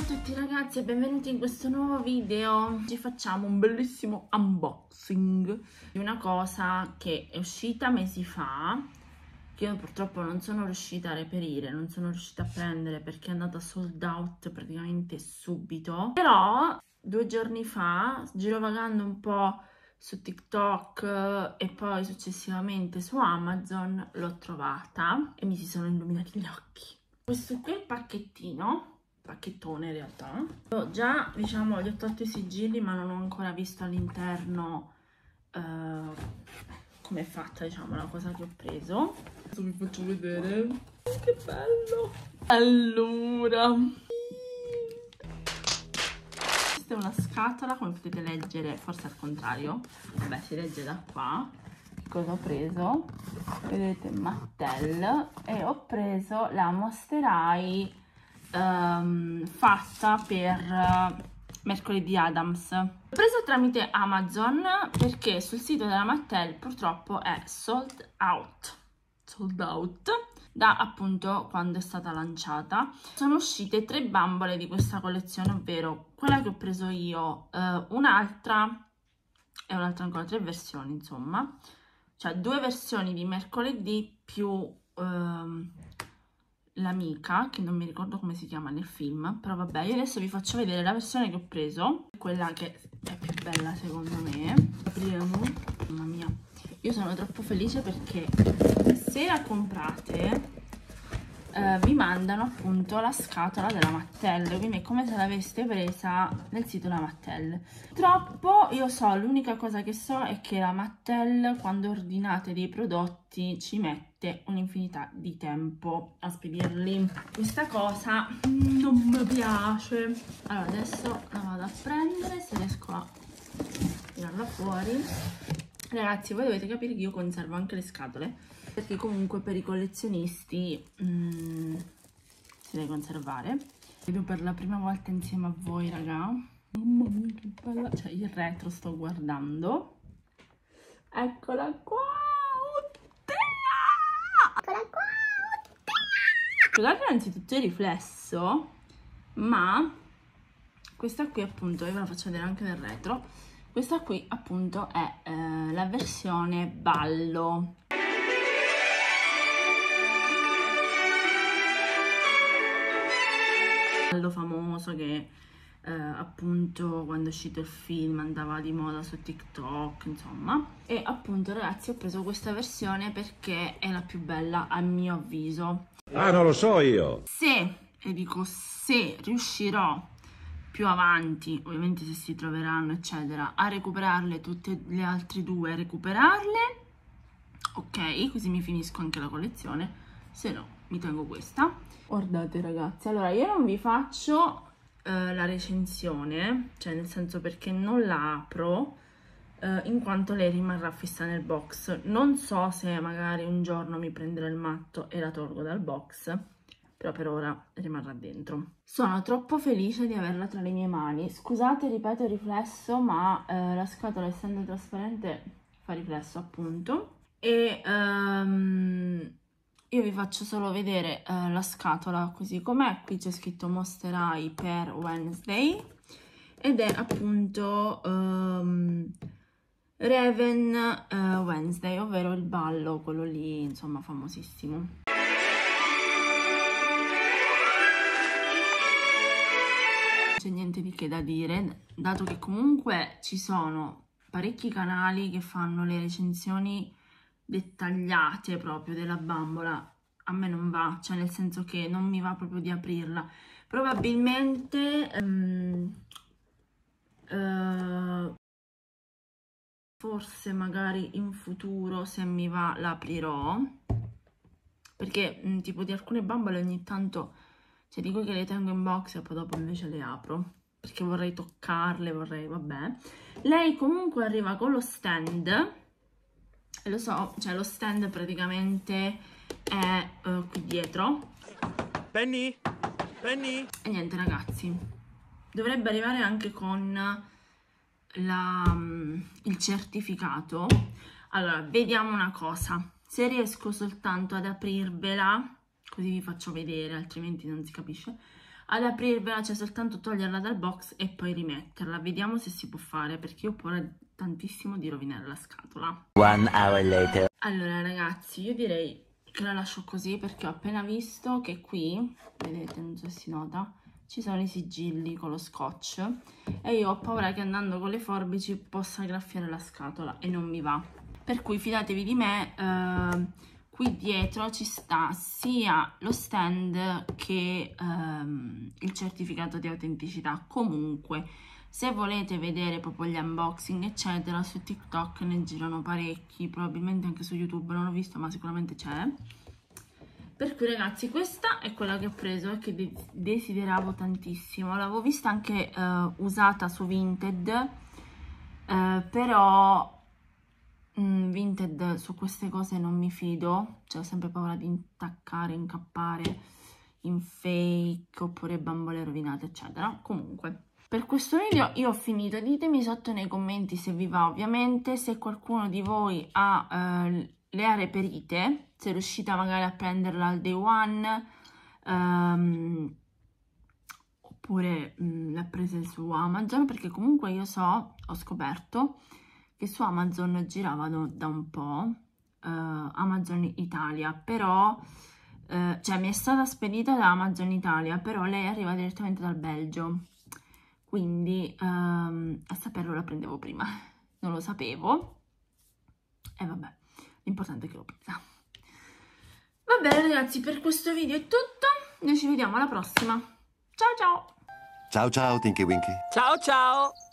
A tutti ragazzi e benvenuti in questo nuovo video. Oggi facciamo un bellissimo unboxing di una cosa che è uscita mesi fa che io purtroppo non sono riuscita a reperire, non sono riuscita a prendere perché è andata sold out praticamente subito. Però due giorni fa, girovagando un po' su TikTok e poi successivamente su Amazon, l'ho trovata e mi si sono illuminati gli occhi. Questo qui è il pacchettino, pacchettone in realtà. Ho già, diciamo, gli ho tolto i sigilli ma non ho ancora visto all'interno uh, come è fatta, diciamo, la cosa che ho preso. Adesso vi faccio vedere. Che bello! Allora... Questa è una scatola, come potete leggere, forse al contrario. Vabbè, si legge da qua cosa ho preso vedete Mattel e ho preso la Monster High um, fatta per uh, mercoledì Adams. L'ho preso tramite Amazon perché sul sito della Mattel purtroppo è sold out. Sold out. Da appunto quando è stata lanciata. Sono uscite tre bambole di questa collezione ovvero quella che ho preso io uh, un'altra e un'altra ancora tre versioni insomma. Cioè due versioni di mercoledì più ehm, l'amica, che non mi ricordo come si chiama nel film, però vabbè, io adesso vi faccio vedere la versione che ho preso, quella che è più bella secondo me. Apriamo, mamma mia, io sono troppo felice perché se la comprate eh, vi mandano appunto la scatola della Mattel. Quindi è come se l'aveste presa nel sito della Mattel. Purtroppo io so l'unica cosa che so è che la Mattel quando ordinate dei prodotti ci mette un'infinità di tempo a spedirli. Questa cosa non mi piace. Allora adesso la vado a prendere se riesco a tirarla fuori. Ragazzi voi dovete capire che io conservo anche le scatole perché comunque per i collezionisti mm, si deve conservare. Vedo per la prima volta insieme a voi raga mamma mia che bella cioè il retro sto guardando. Eccola qua eccola qua scusate innanzitutto il riflesso ma questa qui appunto io ve la faccio vedere anche nel retro. Questa qui appunto è eh, la versione ballo ballo famoso che eh, appunto quando è uscito il film andava di moda su TikTok, insomma. E appunto ragazzi ho preso questa versione perché è la più bella a mio avviso. Ah, non lo so io! Se, e dico se riuscirò più avanti, ovviamente se si troveranno eccetera, a recuperarle tutte le altre due, recuperarle, ok, così mi finisco anche la collezione, se no mi tengo questa guardate ragazzi allora io non vi faccio eh, la recensione cioè nel senso perché non la apro eh, in quanto lei rimarrà fissa nel box non so se magari un giorno mi prenderò il matto e la tolgo dal box però per ora rimarrà dentro. Sono troppo felice di averla tra le mie mani. Scusate, ripeto il riflesso, ma eh, la scatola essendo trasparente fa riflesso appunto. E um, io vi faccio solo vedere uh, la scatola così com'è, qui c'è scritto Monster High per Wednesday ed è appunto um, Raven uh, Wednesday, ovvero il ballo, quello lì insomma famosissimo. C'è niente di che da dire, dato che comunque ci sono parecchi canali che fanno le recensioni dettagliate proprio della bambola a me non va, cioè nel senso che non mi va proprio di aprirla. Probabilmente um, uh, forse magari in futuro se mi va la aprirò perché mh, tipo di alcune bambole ogni tanto cioè dico che le tengo in box e poi dopo invece le apro perché vorrei toccarle, vorrei, vabbè. Lei comunque arriva con lo stand lo so, cioè lo stand praticamente è uh, qui dietro. Penny? Penny? E niente ragazzi, dovrebbe arrivare anche con la, um, il certificato. Allora, vediamo una cosa. Se riesco soltanto ad aprirvela, così vi faccio vedere, altrimenti non si capisce. Ad aprirvela c'è soltanto toglierla dal box e poi rimetterla. Vediamo se si può fare, perché io ho paura tantissimo di rovinare la scatola. One hour later. Allora ragazzi, io direi che la lascio così perché ho appena visto che qui, vedete, non so se si nota, ci sono i sigilli con lo scotch e io ho paura che andando con le forbici possa graffiare la scatola e non mi va. Per cui fidatevi di me, eh, qui dietro ci sta sia lo stand che ehm, il certificato di autenticità. Comunque, se volete vedere proprio gli unboxing eccetera, su TikTok ne girano parecchi, probabilmente anche su YouTube non l'ho visto ma sicuramente c'è per cui ragazzi questa è quella che ho preso e che de desideravo tantissimo l'avevo vista anche uh, usata su Vinted uh, però Vinted su queste cose non mi fido. Cioè ho sempre paura di intaccare, incappare in fake oppure bambole rovinate eccetera. Comunque per questo video io ho finito. Ditemi sotto nei commenti se vi va. Ovviamente se qualcuno di voi ha uh, le ha reperite se riuscite magari a prenderla al day one um, oppure mm, l'ha presa su Amazon perché comunque io so, ho scoperto che su Amazon giravano da un po' uh, Amazon Italia però uh, cioè mi è stata spedita da Amazon Italia però lei arriva direttamente dal Belgio quindi um, a saperlo la prendevo prima non lo sapevo e vabbè l'importante è che l'ho presa Va bene ragazzi, per questo video è tutto. Noi ci vediamo alla prossima. Ciao ciao! Ciao ciao Tinky Winky. Ciao ciao.